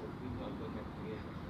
सब भी जानते हैं। कि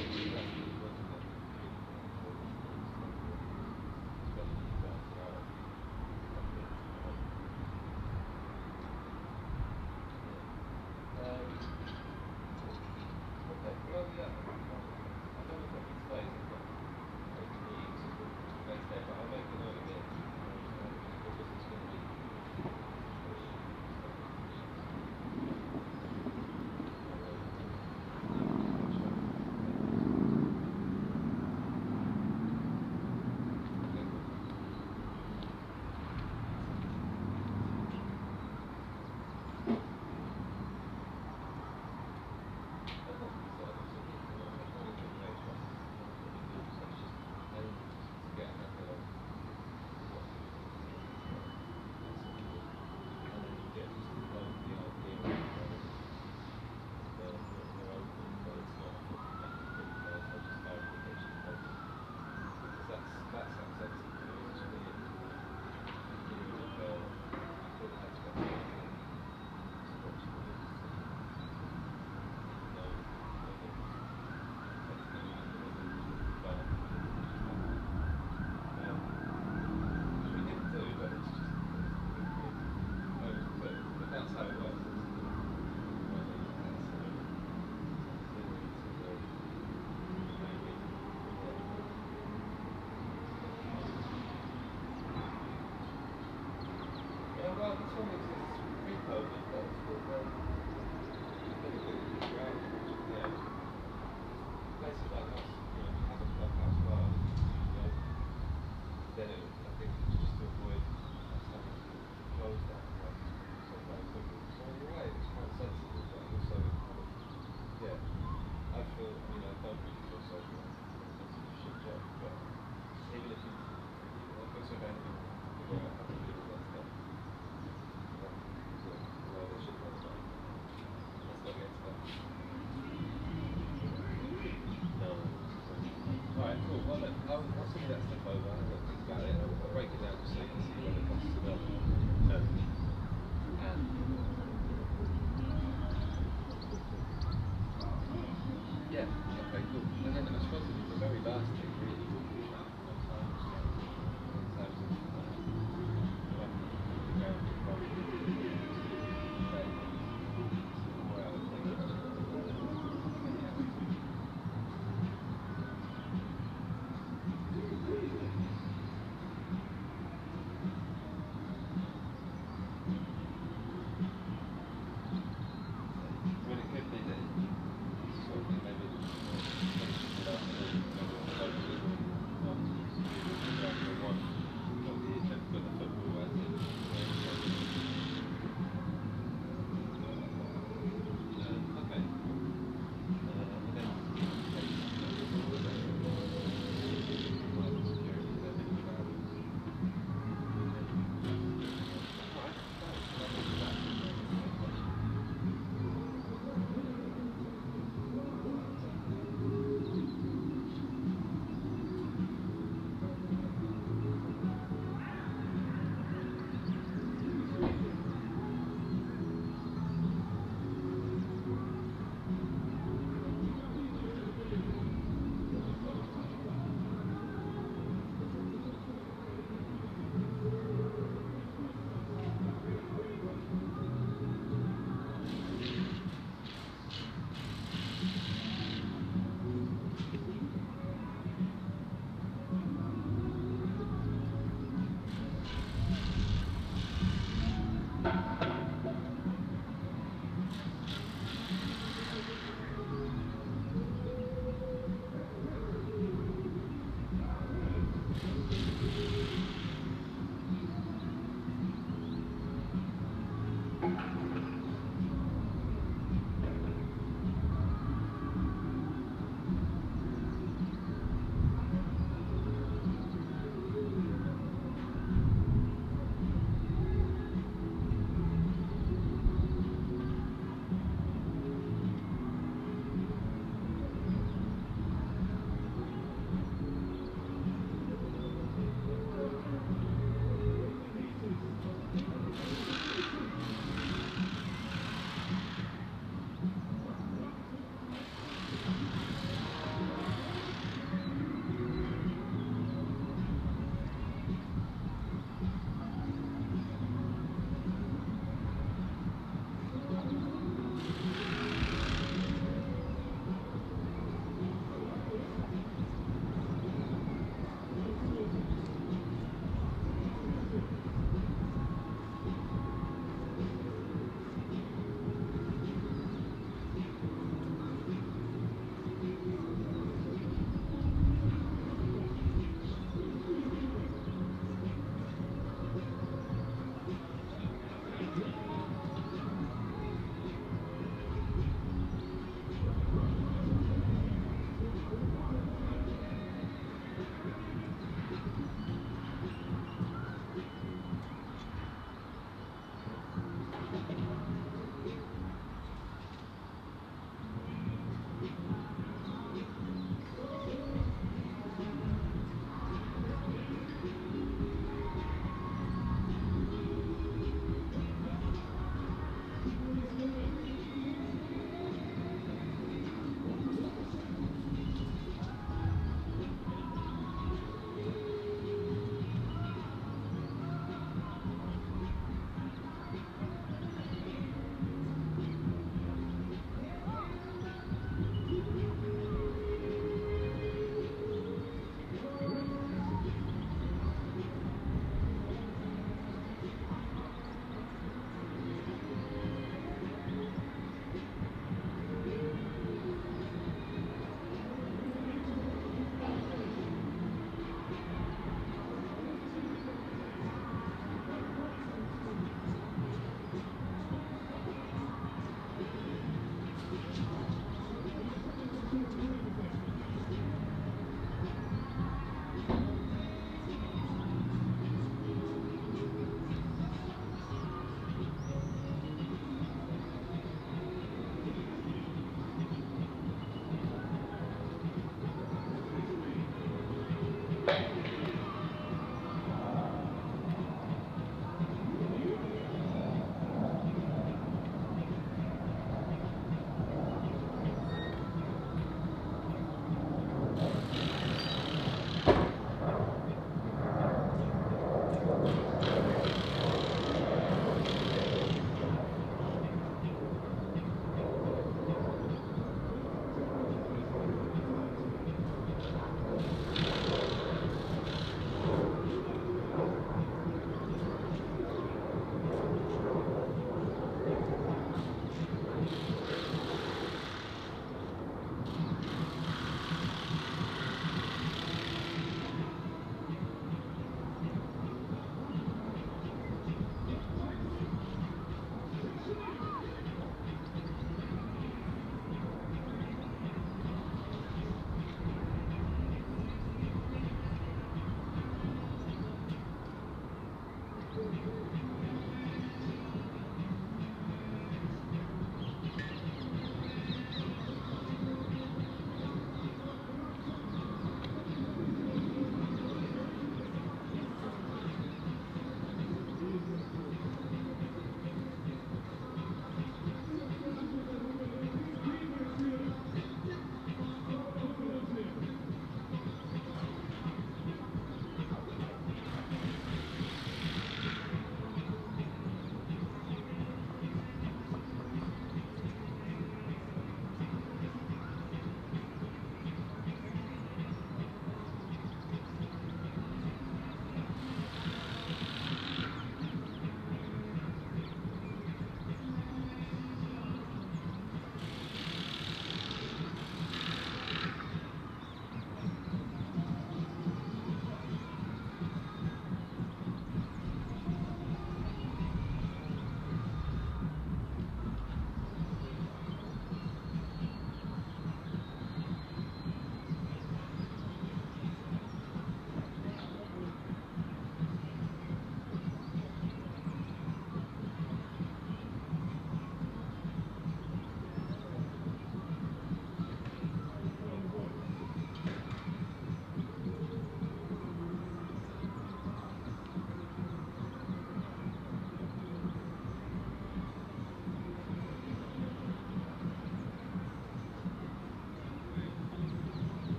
Thank you.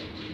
Thank you.